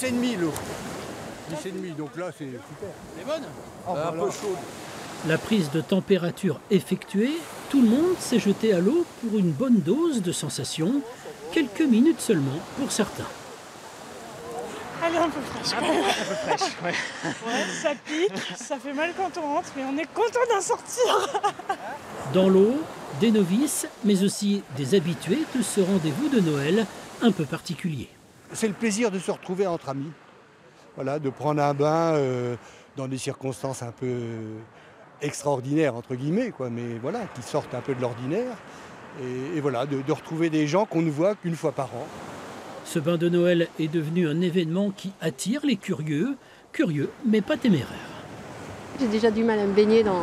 10,5 l'eau. 10,5, donc là c'est super. Elle est bonne? Un peu chaude. La prise de température effectuée, tout le monde s'est jeté à l'eau pour une bonne dose de sensation, quelques minutes seulement pour certains. Elle est un peu fraîche. Un peu fraîche, ouais. Ouais, ça pique, ça fait mal quand on rentre, mais on est content d'en sortir. Dans l'eau, des novices, mais aussi des habitués de ce rendez-vous de Noël un peu particulier. C'est le plaisir de se retrouver entre amis. Voilà, de prendre un bain euh, dans des circonstances un peu extraordinaires, entre guillemets, quoi, mais voilà, qui sortent un peu de l'ordinaire. Et, et voilà, de, de retrouver des gens qu'on ne voit qu'une fois par an. Ce bain de Noël est devenu un événement qui attire les curieux, curieux mais pas téméraires. J'ai déjà du mal à me baigner dans,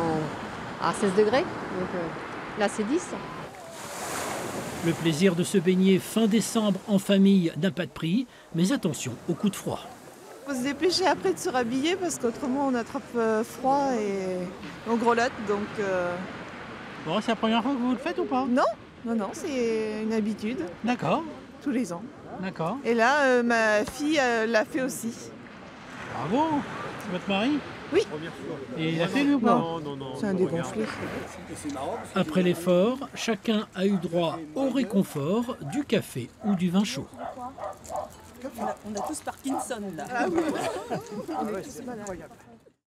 à 16 degrés, donc euh, là c'est 10. Le plaisir de se baigner fin décembre en famille n'a pas de prix, mais attention au coup de froid. faut se dépêcher après de se rhabiller parce qu'autrement on attrape euh, froid et on grelotte. Donc euh, Bon, c'est la première fois que vous le faites ou pas? Non, non, non, c'est une habitude D'accord, tous les ans. d'accord. Et là, euh, ma fille euh, l'a fait aussi. Bravo votre mari Oui. Et il a fait lui ou pas Non, c'est un dégonflé. Après l'effort, chacun a eu droit au réconfort du café ou du vin chaud. On a tous Parkinson là. Ah oui. On est tous malades.